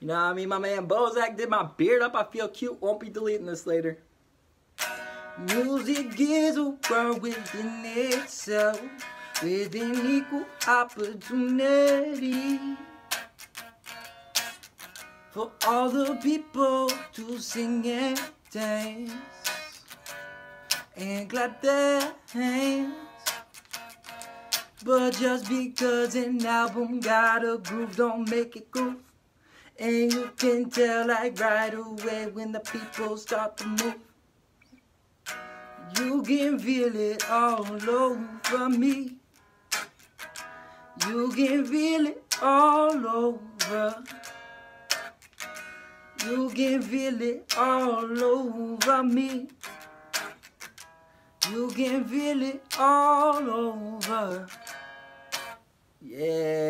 You know what I mean? My man Bozak did my beard up. I feel cute. Won't be deleting this later. Music is a world within itself, with an equal opportunity for all the people to sing and dance and clap their hands. But just because an album got a groove, don't make it groove. And you can tell like right away when the people start to move. You can feel it all over me. You can feel it all over. You can feel it all over me. You can feel it all over. Yeah.